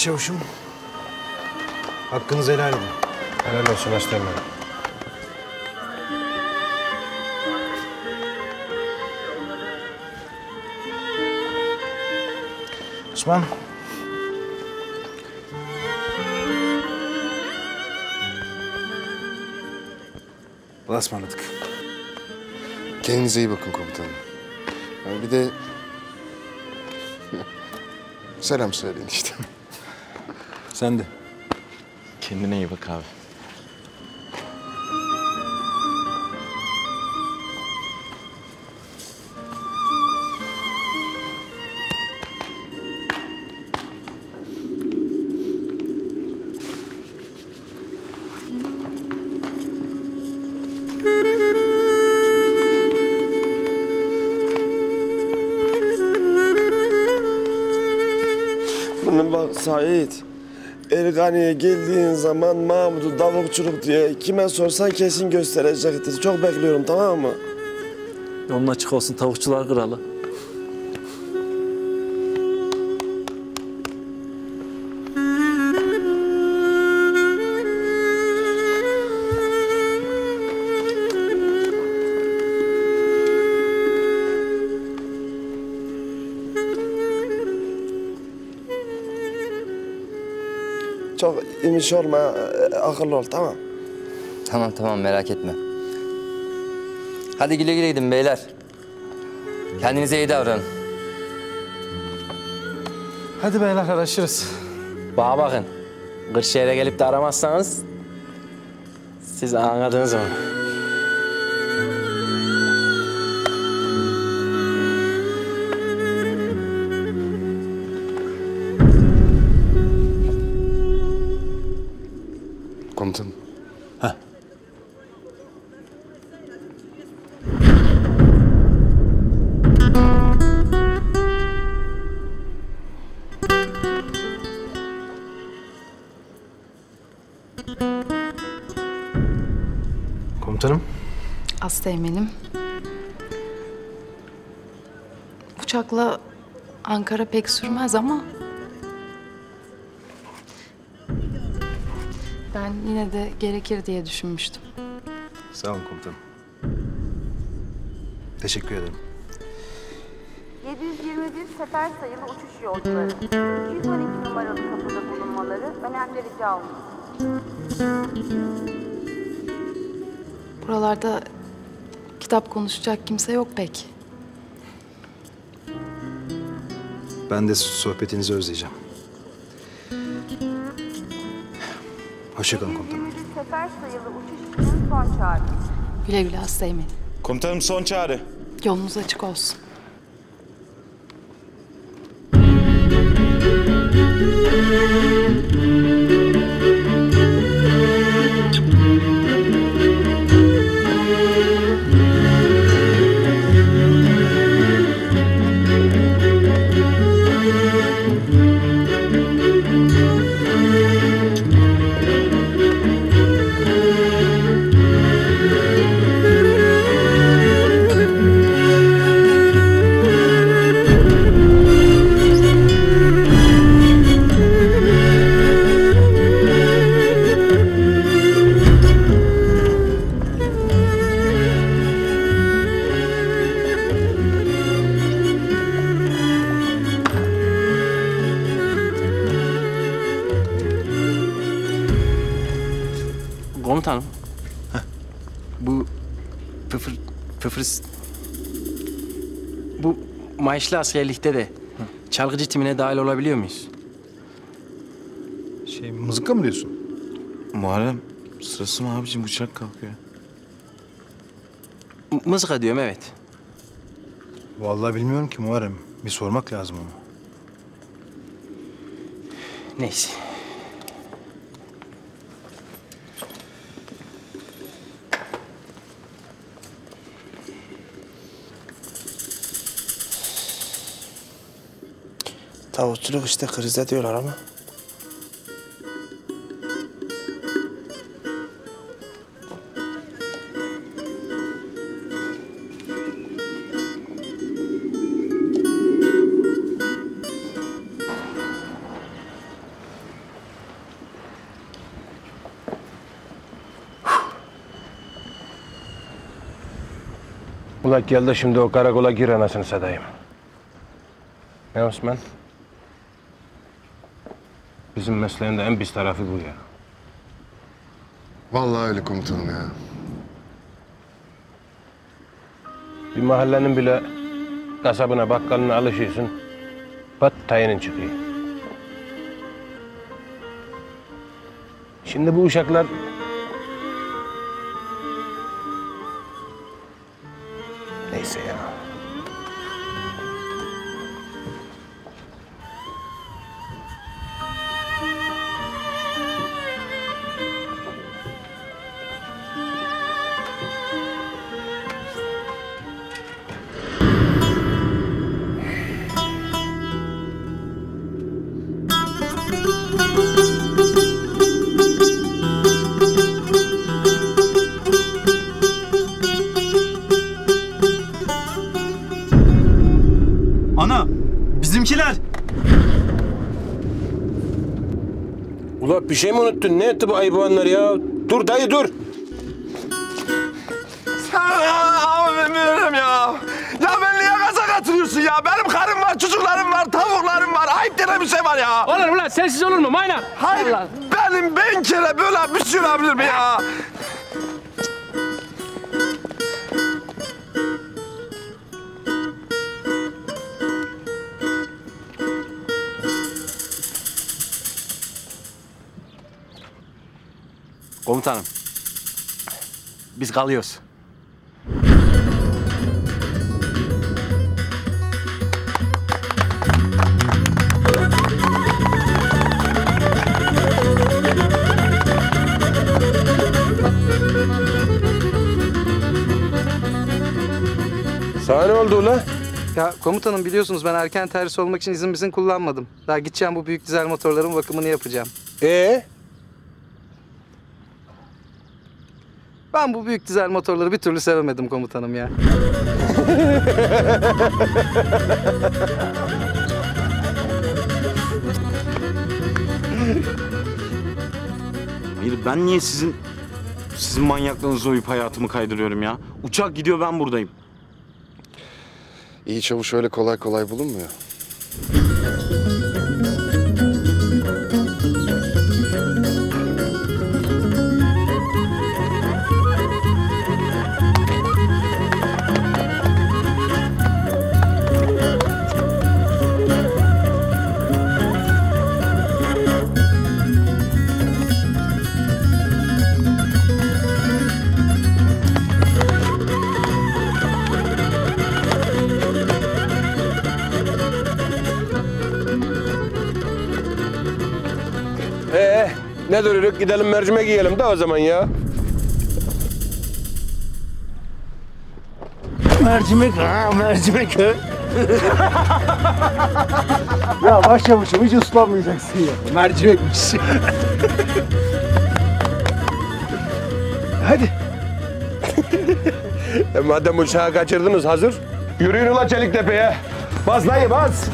Başçavuşum. Hakkınızı helal edin. Helal olsun aslanım. Osman. Allah'a ısmarladık. Kendinize iyi bakın komutanım. Ha, bir de... Selam söyleyin işte. Sen de. Kendine iyi bak abi. Bana bak Sait. Ergani'ye geldiğin zaman Mahmut'u davukçuluk diye kime sorsan kesin gösterecektir. Çok bekliyorum tamam mı? Yolun açık olsun tavukçular kralı. Çok imiş olma, akıllı ol tamam. Tamam tamam merak etme. Hadi güle güle gidin beyler. Kendinize iyi davranın. Hadi beyler araşırız. Bana bakın. Kırşehir'e gelip de aramazsanız siz anladınız mı? Komutanım. Asteğmenim. Uçakla Ankara pek sürmez ama... Ben yine de gerekir diye düşünmüştüm. Sağ olun komutanım. Teşekkür ederim. 721 sefer sayılı uçuş yolcuları. 212 numaralı kapıda bulunmaları önemli rica olunur. Buralarda kitap konuşacak kimse yok pek. Ben de sohbetinizi özleyeceğim. Hoşçakalın komutanım. 721 sefer sayılı uçuş için son çağrı. Güle güle Asteğmenim. Komutanım son çağrı. Yolunuz açık olsun. Komutanım. Bu pıfır, pıfır... Bu maaşlı askerlikte de çalgıcı timine dahil olabiliyor muyuz? Şey mızıka mı diyorsun? Muharrem sırası mı abicim uçak kalkıyor. M- mızıka diyorum evet. Vallahi bilmiyorum ki Muharrem. Bir sormak lazım onu. Neyse. Tavukçuluk işte krize diyorlar ama. Ulak geldi şimdi o karakola gir anasını satayım. Ne Osman? Bizim mesleğin de en pis tarafı bu ya. Vallahi öyle komutanım ya. Bir mahallenin bile kasabına, bakkalına alışıyorsun. Pat tayinin çıkıyor. Şimdi bu uşaklar... Neyse ya. Ula bir şey mi unuttun? Ne etti bu ayıboğanlar ya? Dur dayı dur. Abi bilmiyorum ya. Ya ben niye gaza katılıyorsun ya? Benim karım var, çocuklarım var, tavuklarım var. Ayıp denen bir şey var ya. Olur mu lan sensiz olur mu mayna? Hayır, benim bin kere böyle bir şey olabilir mi ya? Komutanım. Biz kalıyoruz. Sana ne oldu ula? Ya komutanım biliyorsunuz ben erken terhis olmak için izin bizim kullanmadım. Daha gideceğim bu büyük dizel motorların bakımını yapacağım. Ee? Ben bu büyük dizel motorları bir türlü sevemedim komutanım ya. Hayır ben niye sizin sizin manyaklığınıza uyup hayatımı kaydırıyorum ya? Uçak gidiyor ben buradayım. İyi çavuş öyle kolay kolay bulunmuyor. Ne duruyoruz? Gidelim mercimek yiyelim de o zaman ya. Mercimek ha mercimek ha. ya başlamışım hiç ıslanmayacaksın ya. Mercimekmiş. Hadi. E, madem uçağı kaçırdınız hazır. Yürüyün ula Çeliktepe'ye. Bas dayı bas.